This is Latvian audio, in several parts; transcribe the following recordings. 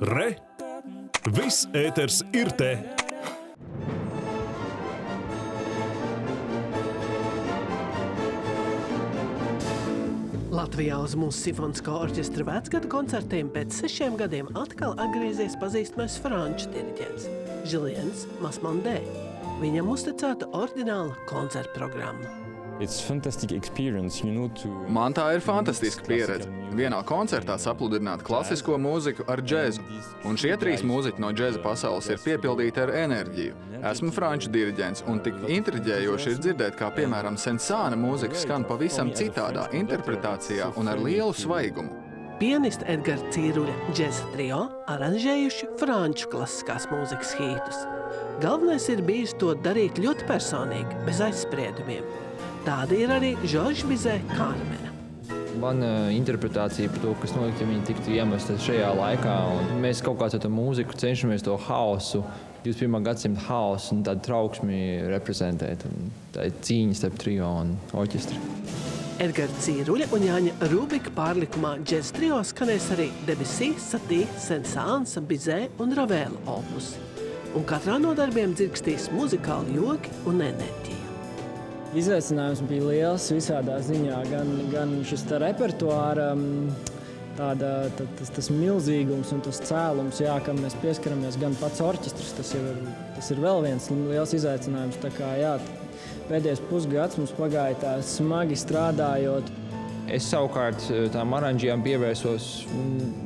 Re! Viss ēters ir te! Latvijā uz mūsu simfoniskā orķestra vecgada koncertiem pēc sešiem gadiem atkal atgriezies pazīstamais franču diriģents Žiliens Masmandē. Viņam uzticēta ordināla koncerta programma. You know, Man tā ir fantastiska pieredze. Vienā koncertā sapludināt klasisko mūziku ar džēzu. Un šie trīs mūziķi no džēza pasaules ir piepildīti ar enerģiju. Esmu franču diriģents, un tik intriģējoši ir dzirdēt, kā piemēram sensāna mūzika skan pavisam citādā interpretācijā un ar lielu svaigumu. Pianista Edgars Cīruļa džēza trio aranžējuši franču klasiskās mūzikas hītus. Galvenais ir bijis to darīt ļoti personīgi, bez aizspriedumiem. Tāda ir arī Žorža Bizē Kārmena. Mana interpretācija par to, kas notika, ja viņi tiktu iemesti šajā laikā. Mēs kaut kādā veidā mūziku cenšamies to haosu, 21. gadsimta haosu un tādu trauksmi reprezentēt. Un tā ir cīņa starp trio un orķestri. Edgars Cīruļa un Jāņa Rubika pārlikumā džēzus trio skanēs arī Debesī, Satī, Sensāns, Bizē un Ravēla opus. Un katrā no darbiem dzirkstīs muzikāli joki un enerģija. Izaicinājums bija liels visādā ziņā, gan, gan šis repertuāra, tāda, tā, tas, tas milzīgums un tas cēlums, jā, kam mēs pieskaramies, gan pats orķestris. Tas ir, tas ir vēl viens liels izaicinājums. Tā kā, jā, pēdējais pusgads mums pagāja tā smagi strādājot. Es savukārt tām oranžijām pievērsos,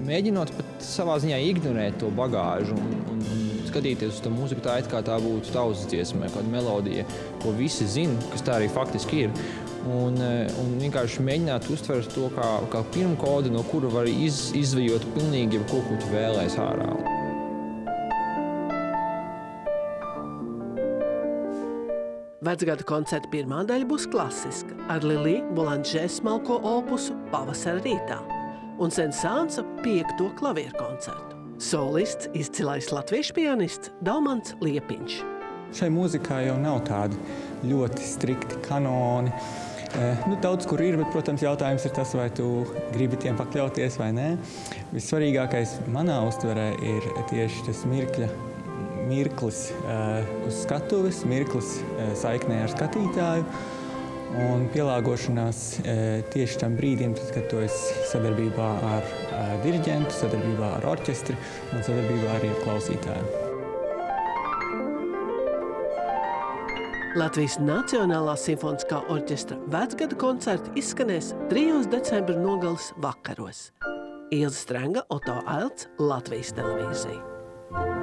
mēģinot pat savā ziņā ignorēt to bagāžu un, un, un skatīties uz to mūziku tā, it kā tā būtu tautas dziesma, kāda melodija, ko visi zina, kas tā arī faktiski ir. Un, un vienkārši mēģināt uztvert to kā, kā pirmu kodu, no kura var iz, izvijot pilnīgi jebko, ko tu vēlēsies ārā. Vecgada koncerta pirmā daļa būs klasiska ar Liliju Bolanžē smalko opusu Pavasara rītā un Sensānsa piekto klavieru koncertu. Solists izcilais latviešu pianists Daumans Liepiņš. Šai mūzikai jau nav tādi ļoti strikti kanoni. Nu, daudz kur ir, bet, protams, jautājums ir tas, vai tu gribi tiem pakļauties vai nē. Vissvarīgākais manā uztverē ir tieši tas mirkļa mirklis uh, uz skatuves, mirklis uh, saiknē ar skatītāju un pielāgošanās uh, tieši tam brīdim, tad, kad tu esi sadarbībā ar uh, diriģentu, sadarbībā ar orķestri un sadarbībā arī ar klausītāju. Latvijas Nacionālā simfoniskā orķestra vecgada koncerti izskanēs 3. decembra nogales vakaros. Ilza Strenga, Oto Ailts, Latvijas televīzija.